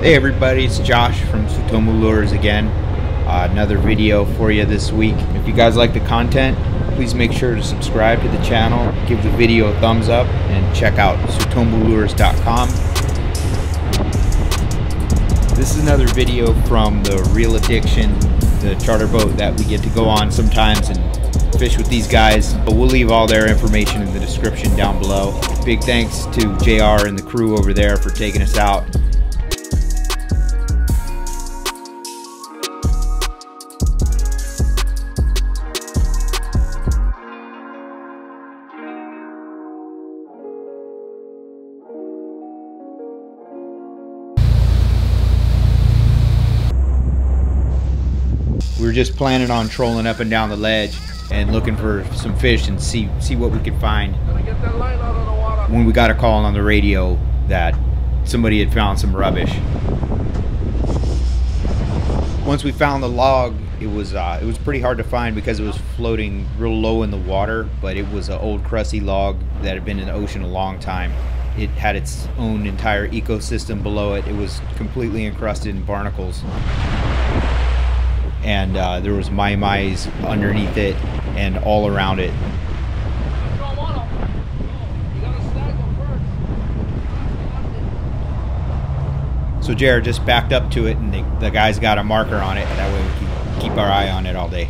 Hey everybody, it's Josh from Tsutomu Lures again. Uh, another video for you this week. If you guys like the content, please make sure to subscribe to the channel, give the video a thumbs up, and check out tsutomulures.com. This is another video from the Reel Addiction, the charter boat that we get to go on sometimes and fish with these guys. But we'll leave all their information in the description down below. Big thanks to JR and the crew over there for taking us out. Were just planning on trolling up and down the ledge and looking for some fish and see see what we could find. When we got a call on the radio that somebody had found some rubbish. Once we found the log, it was uh, it was pretty hard to find because it was floating real low in the water. But it was an old crusty log that had been in the ocean a long time. It had its own entire ecosystem below it. It was completely encrusted in barnacles and uh, there was mahi mahis underneath it and all around it. So Jared just backed up to it, and the, the guy's got a marker on it. That way we can keep our eye on it all day.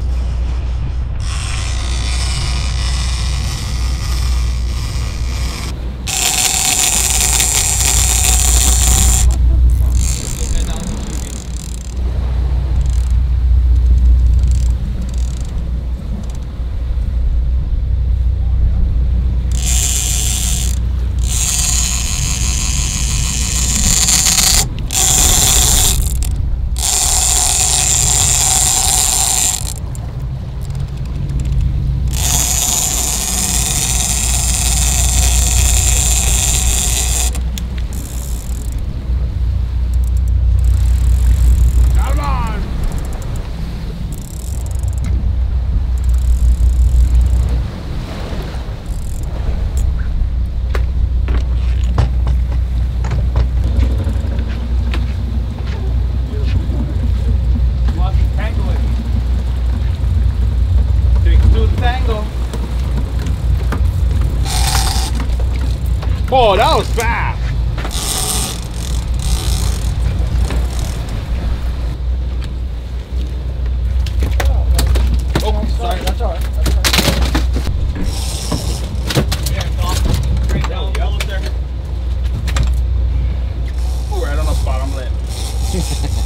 Oh, that was fast. Oh, sorry, that's all right. That's all right. Right on the bottom lip.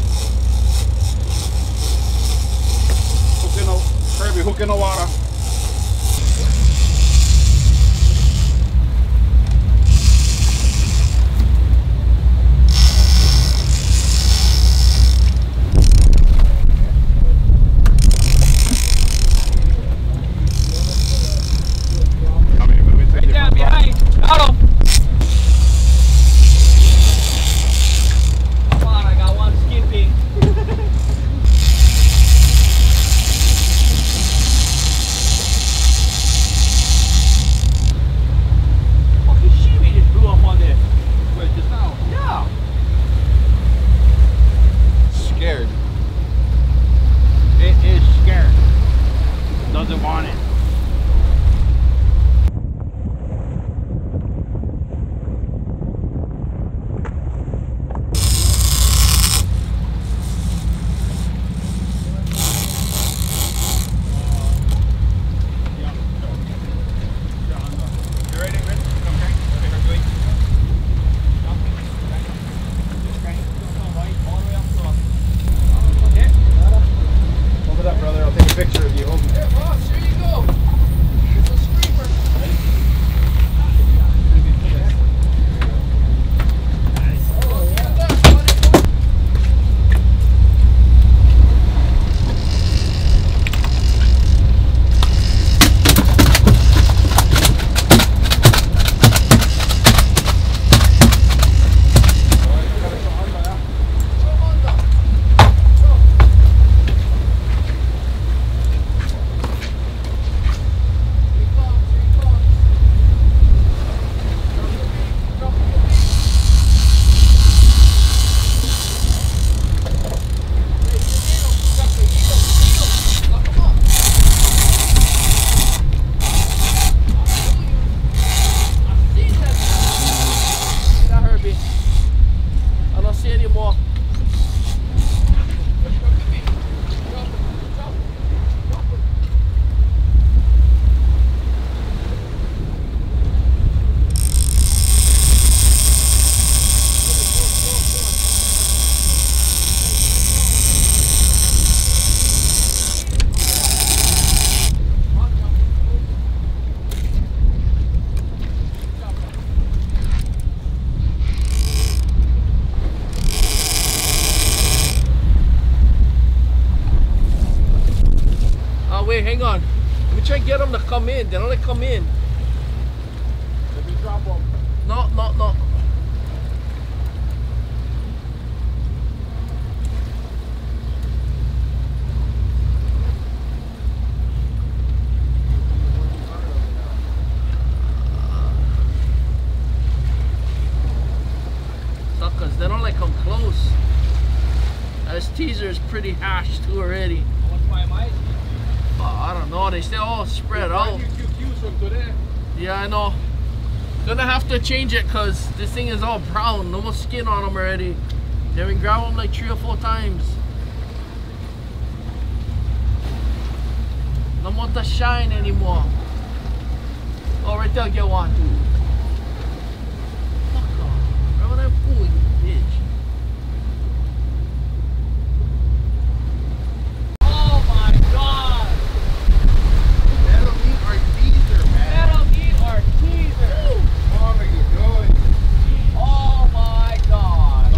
come in. They don't let come in. Let me drop them. No, no, no. Suckers, they don't like come close. This teaser is pretty hashed too already. I don't know, they still all spread out. Today. Yeah, I know. Gonna have to change it because this thing is all brown. No more skin on them already. They've been grab them like three or four times. No more to shine anymore. Oh, right there, get one. Fuck off. Remember that fool, you bitch. Oh my god! That'll be our teaser, man. That'll be our teaser! What are you doing? Oh my god!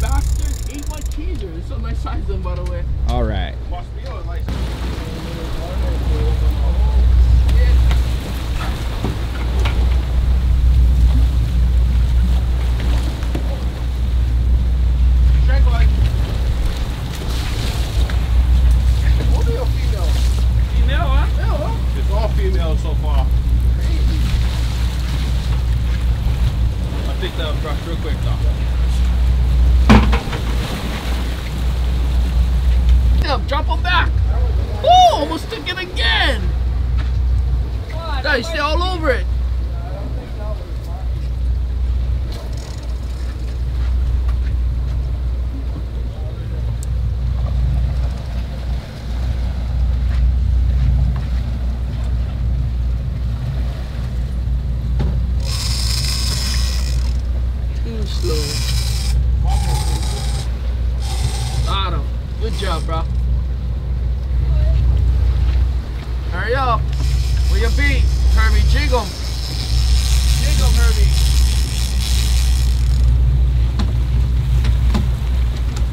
Bastard ate my teaser. It's a nice size one, by the way. All right. Must be on like. Strangle like Only a female. female, huh? Yeah, well. It's all females so far. I'll take that brush real quick though. Damn, drop him back. Oh, almost took it again. Guys, stay all over it. Too slow. Got him. Good job, bro. Hurry up. Where you be? Herbie, jig 'em. Jig 'em, Herbie.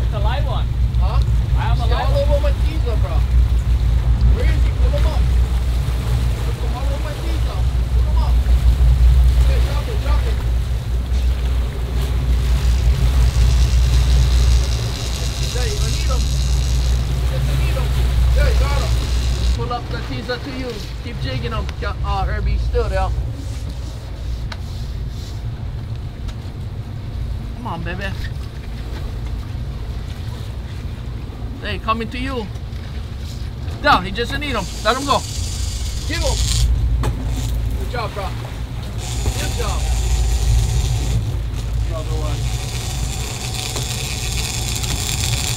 It's a live one. Huh? I have a all one. my bro. Where is he? Pull him up. Put him all over my teaser. Pull him up. Okay, drop it, drop it. There, you gonna need him. Yes, you need him. There, you got him. Pull up the teaser to you. Keep jigging him. Yeah, Uh, Herbie, still there. Come on, baby. Hey, coming to you. No, he just need them. Let him go. Give him. Good job, bro. Good job. Another one.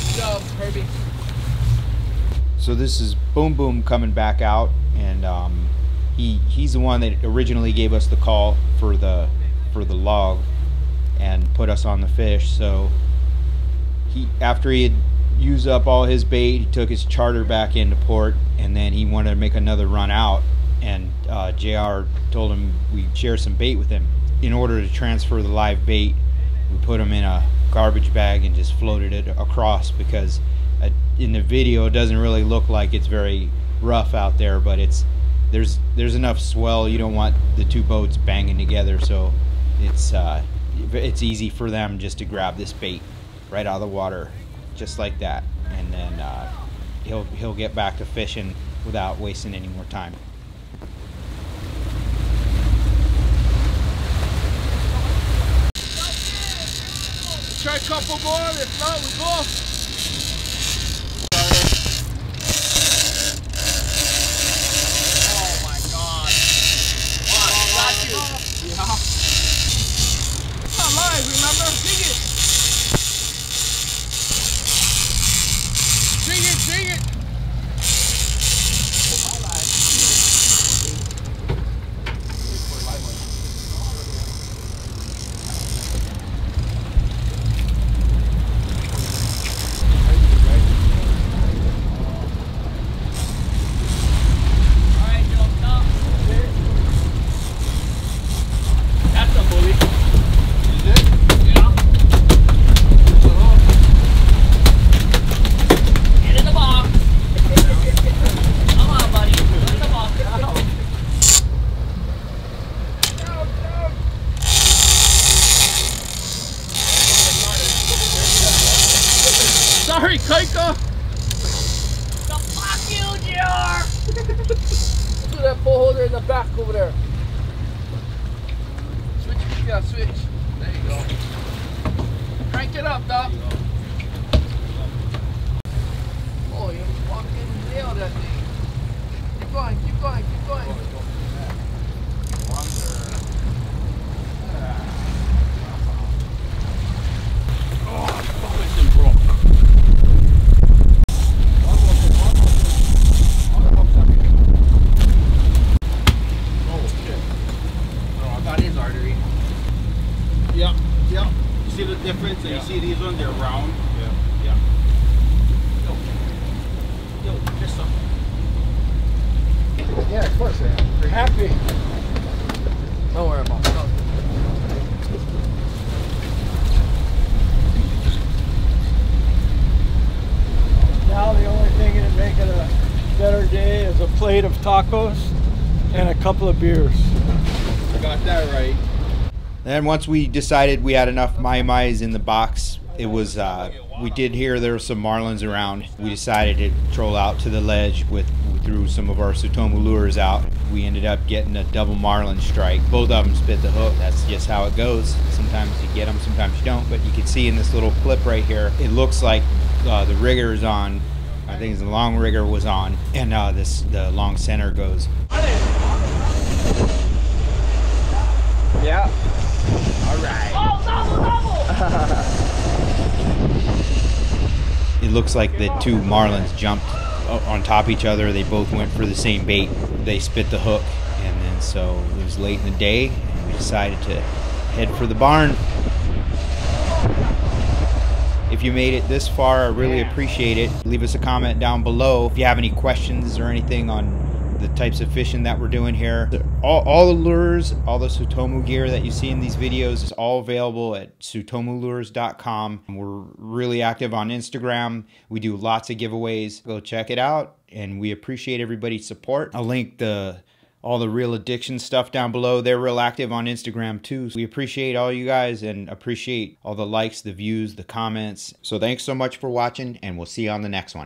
Good job, Herbie. So this is Boom Boom coming back out, and um, he he's the one that originally gave us the call for the for the log, and put us on the fish. So he after he had used up all his bait, he took his charter back into port, and then he wanted to make another run out. And uh, Jr. told him we share some bait with him. In order to transfer the live bait, we put him in a garbage bag and just floated it across because uh, in the video it doesn't really look like it's very rough out there, but it's there's there's enough swell. You don't want the two boats banging together, so it's uh, it's easy for them just to grab this bait right out of the water, just like that, and then uh, he'll he'll get back to fishing without wasting any more time. Try a couple more. If not, we go. Oh my god. What? Got you. Yeah. It's not live, remember? Dig it. Dig it, dig it. Kaika! The fuck you, Jr. Do that pole holder in the back over there. Switch, yeah, switch. There you go. Crank it up, Doc. Oh, you fucking nailed that thing. Keep going, keep going, keep going. Oh, I got his artery. Yeah, yeah. You see the difference? And you see these ones, they're round. Yeah. Yeah. Yo, yo, just some. Yeah, of course I am. We're happy. Don't worry about it. No. Now the only thing to make it a better day is a plate of tacos and a couple of beers. I got that right. Then once we decided we had enough mahi mahis in the box, it was uh, we did hear there were some marlins around. We decided to troll out to the ledge with we threw some of our Tsutomu lures out. We ended up getting a double marlin strike. Both of them spit the hook. That's just how it goes. Sometimes you get them, sometimes you don't. But you can see in this little clip right here, it looks like uh, the rigger is on. I think the long rigger was on, and uh, this the long center goes. Yeah. Oh, double, double. it looks like the two marlins jumped on top of each other. They both went for the same bait. They spit the hook, and then so it was late in the day, and we decided to head for the barn. If you made it this far, I really appreciate it. Leave us a comment down below if you have any questions or anything on types of fishing that we're doing here. All, all the lures, all the Tsutomu gear that you see in these videos is all available at tsutomulures.com. We're really active on Instagram. We do lots of giveaways. Go check it out, and we appreciate everybody's support. I'll link the all the Reel Addiction stuff down below. They're real active on Instagram too. We appreciate all you guys and appreciate all the likes, the views, the comments. So thanks so much for watching, and we'll see you on the next one.